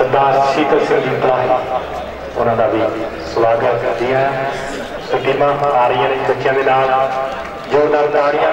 ਸਰਦਾਰ ਸ਼ੀਤਲ ਸਿੰਘ ਜੀ ਪਲਾਹੀ ਉਹਨਾਂ ਦਾ ਵੀ ਸਵਾਗਤ ਕਰਦੀਆਂ ਹੈ। ਸੋ ਆ ਰਹੀਆਂ ਨੇ ਬੱਚਿਆਂ ਦੇ ਨਾਲ, ਜੋਰਦਾਰ ਤਾੜੀਆਂ।